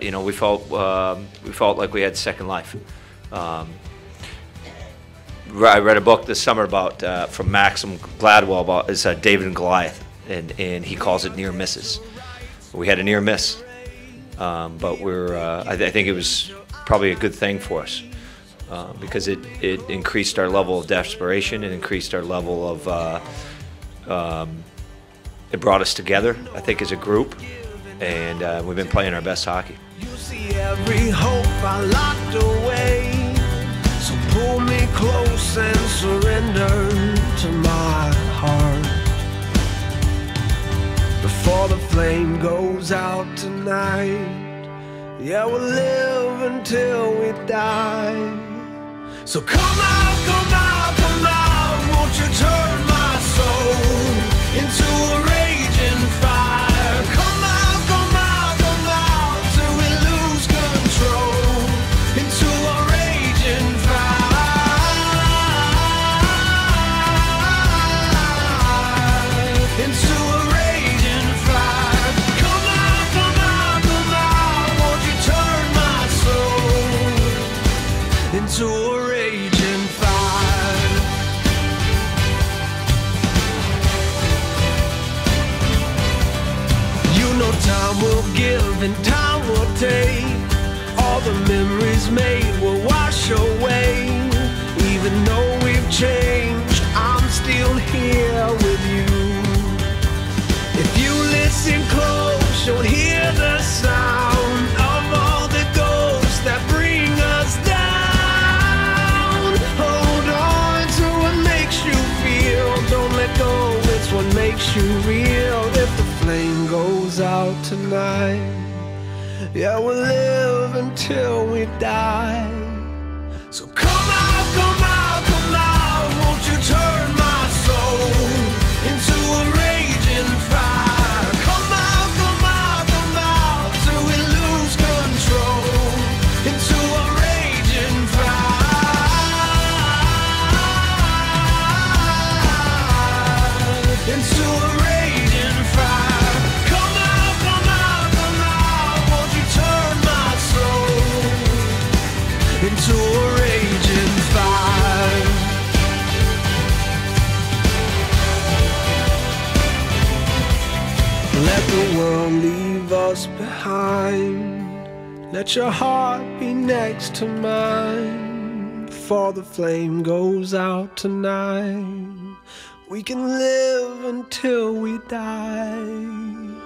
You know, we felt um, we felt like we had second life. Um, I read a book this summer about uh, from Malcolm Gladwell about it's uh, David and Goliath, and and he calls it near misses. We had a near miss, um, but we're uh, I, th- I think it was probably a good thing for us uh, because it it increased our level of desperation, it increased our level of uh, um, it brought us together. I think as a group, and uh, we've been playing our best hockey. You see every hope I locked away. So pull me close and surrender to my heart. Before the flame goes out tonight. Yeah, we'll live until we die. So come out, come out, come out. Won't you into a raging fire? You know time will give and time will take. All the memories made you real. If the flame goes out tonight, yeah, we'll live until we die. So come the world leave us behind. Let your heart be next to mine. Before the flame goes out tonight, we can live until we die.